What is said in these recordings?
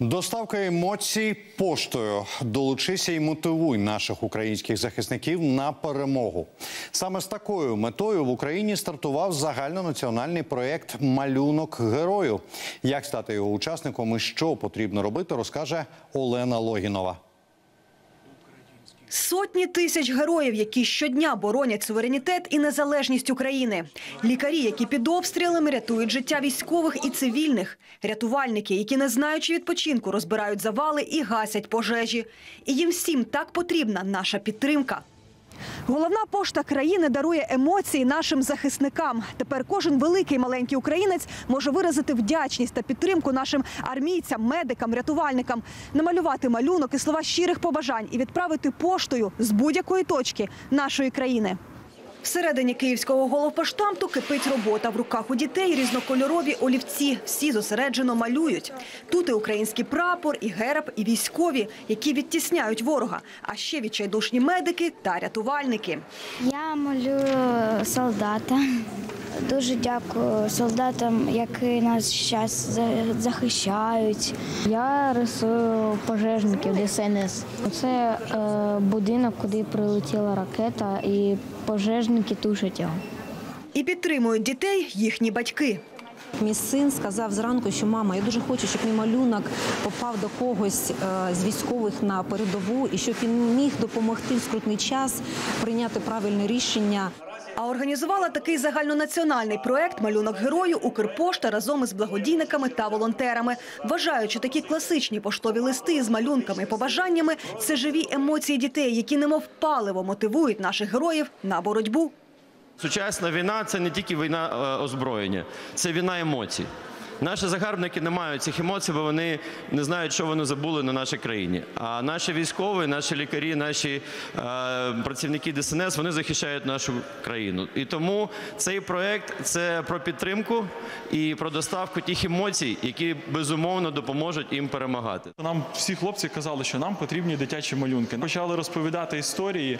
Доставка емоцій поштою. Долучися і мотивуй наших українських захисників на перемогу. Саме з такою метою в Україні стартував загальнонаціональний проєкт Малюнок герою. Як стати його учасником і що потрібно робити, розкаже Олена Логінова. Сотні тисяч героїв, які щодня боронять суверенітет і незалежність України. Лікарі, які під обстрілами рятують життя військових і цивільних. Рятувальники, які, не знаючи відпочинку, розбирають завали і гасять пожежі. І їм всім так потрібна наша підтримка. Головна пошта країни дарує емоції нашим захисникам. Тепер кожен великий маленький українець може виразити вдячність та підтримку нашим армійцям, медикам, рятувальникам, намалювати малюнок і слова щирих побажань і відправити поштою з будь-якої точки нашої країни. Всередині київського головпоштамту кипить робота. В руках у дітей різнокольорові олівці. Всі зосереджено малюють. Тут і український прапор, і герб, і військові, які відтісняють ворога. А ще відчайдушні медики та рятувальники. Я малюю солдата. Дуже дякую солдатам, які нас зараз захищають. Я рисую пожежників ДСНС. Це е, будинок, куди прилетіла ракета, і пожежники тушать його. І підтримують дітей їхні батьки. Мій син сказав зранку, що мама, я дуже хочу, щоб мій малюнок попав до когось е, з військових на передову і щоб він міг допомогти в скрутний час прийняти правильне рішення. А організувала такий загальнонаціональний проект Малюнок герою Укрпошта разом із благодійниками та волонтерами. Вважаючи такі класичні поштові листи з малюнками і побажаннями, це живі емоції дітей, які немов паливо мотивують наших героїв на боротьбу. Сучасна війна це не тільки війна е, озброєння, це війна емоцій. Наші загарбники не мають цих емоцій, бо вони не знають, що вони забули на нашій країні. А наші військові, наші лікарі, наші е, працівники ДСНС вони захищають нашу країну. І тому цей проект це про підтримку і про доставку тих емоцій, які безумовно допоможуть їм перемагати. Нам всі хлопці казали, що нам потрібні дитячі малюнки. Почали розповідати історії,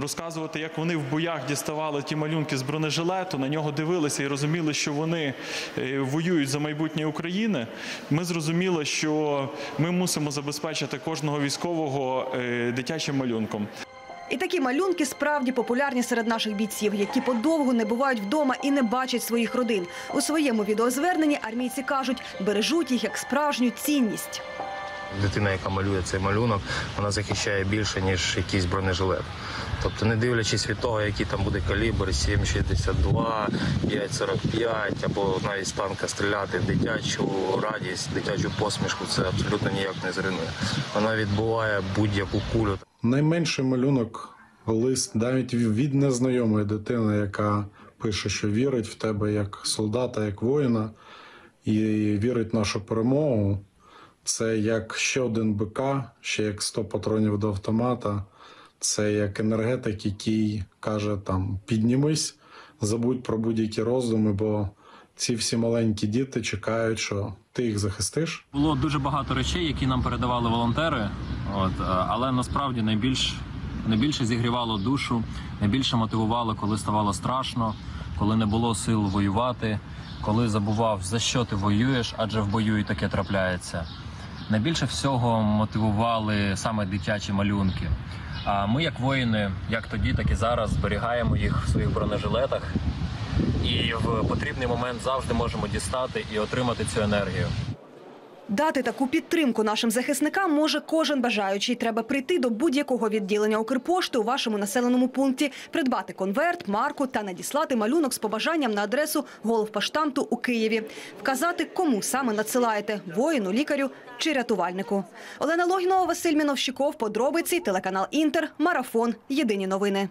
розказувати, як вони в боях діставали ті малюнки з бронежилету, на нього дивилися і розуміли, що вони е, воюють за майбутнє України. Ми зрозуміли, що ми мусимо забезпечити кожного військового е, дитячим малюнком. І такі малюнки справді популярні серед наших бійців, які подовго не бувають вдома і не бачать своїх родин. У своєму відеозверненні армійці кажуть, бережуть їх як справжню цінність. Дитина, яка малює цей малюнок, вона захищає більше, ніж якийсь бронежилет. Тобто, не дивлячись від того, який там буде калібр 7,62, 5,45 або навіть з танка стріляти, дитячу радість, дитячу посмішку це абсолютно ніяк не зруйнує. Вона відбуває будь-яку кулю. Найменший малюнок лист навіть від незнайомої дитини, яка пише, що вірить в тебе як солдата, як воїна, і вірить в нашу перемогу. Це як ще один БК, ще як 100 патронів до автомата. Це як енергетик, який каже: там піднімись, забудь про будь-які роздуми, бо ці всі маленькі діти чекають, що ти їх захистиш. Було дуже багато речей, які нам передавали волонтери. От е, але насправді найбільш найбільше зігрівало душу, найбільше мотивувало, коли ставало страшно, коли не було сил воювати, коли забував за що ти воюєш, адже в бою і таке трапляється. Найбільше всього мотивували саме дитячі малюнки. А ми, як воїни, як тоді, так і зараз зберігаємо їх в своїх бронежилетах. І в потрібний момент завжди можемо дістати і отримати цю енергію. Дати таку підтримку нашим захисникам може кожен бажаючий. Треба прийти до будь-якого відділення Укрпошти у вашому населеному пункті, придбати конверт, марку та надіслати малюнок з побажанням на адресу головпоштамту у Києві. Вказати, кому саме надсилаєте – воїну, лікарю чи рятувальнику. Олена Логінова, Василь Міновщиков, Подробиці, телеканал Інтер, Марафон. Єдині новини.